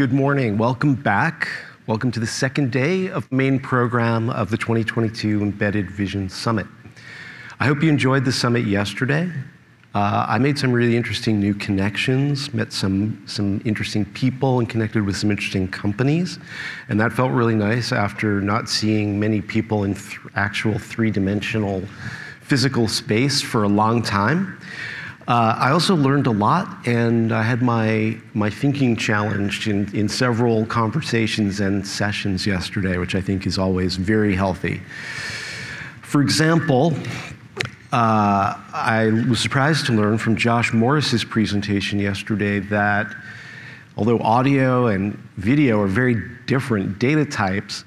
Good morning. Welcome back. Welcome to the second day of main program of the 2022 Embedded Vision Summit. I hope you enjoyed the summit yesterday. Uh, I made some really interesting new connections, met some, some interesting people, and connected with some interesting companies. And that felt really nice after not seeing many people in th actual three dimensional physical space for a long time. Uh, I also learned a lot, and I had my, my thinking challenged in, in several conversations and sessions yesterday, which I think is always very healthy. For example, uh, I was surprised to learn from Josh Morris's presentation yesterday that although audio and video are very different data types,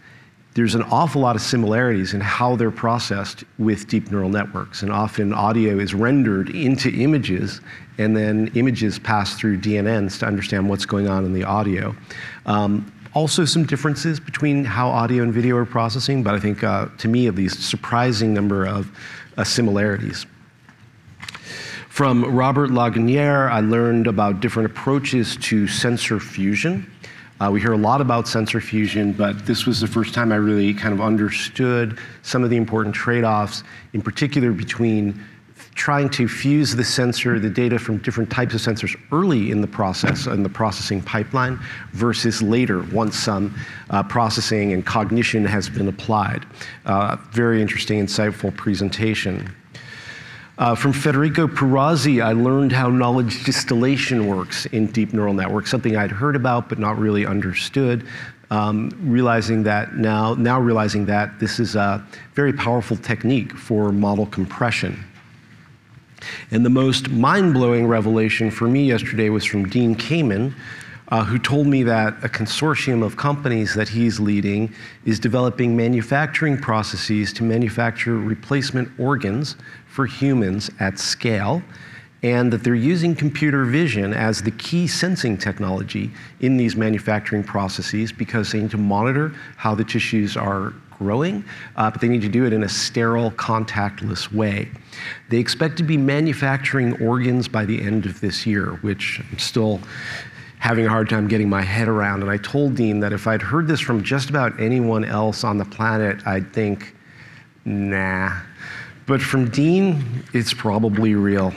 there's an awful lot of similarities in how they're processed with deep neural networks. And often audio is rendered into images, and then images pass through DNNs to understand what's going on in the audio. Um, also, some differences between how audio and video are processing, but I think, uh, to me at least, surprising number of uh, similarities. From Robert Laganière, I learned about different approaches to sensor fusion. Uh, we hear a lot about sensor fusion, but this was the first time I really kind of understood some of the important trade-offs, in particular between trying to fuse the sensor, the data from different types of sensors early in the process, in the processing pipeline, versus later, once some uh, processing and cognition has been applied. Uh, very interesting, insightful presentation. Uh, from Federico Perazzi, I learned how knowledge distillation works in deep neural networks, something I'd heard about but not really understood. Um, realizing that now, now realizing that this is a very powerful technique for model compression. And the most mind-blowing revelation for me yesterday was from Dean Kamen, uh, who told me that a consortium of companies that he's leading is developing manufacturing processes to manufacture replacement organs for humans at scale, and that they're using computer vision as the key sensing technology in these manufacturing processes because they need to monitor how the tissues are growing, uh, but they need to do it in a sterile, contactless way. They expect to be manufacturing organs by the end of this year, which I'm still having a hard time getting my head around. And I told Dean that if I'd heard this from just about anyone else on the planet, I'd think, nah, but from Dean, it's probably real.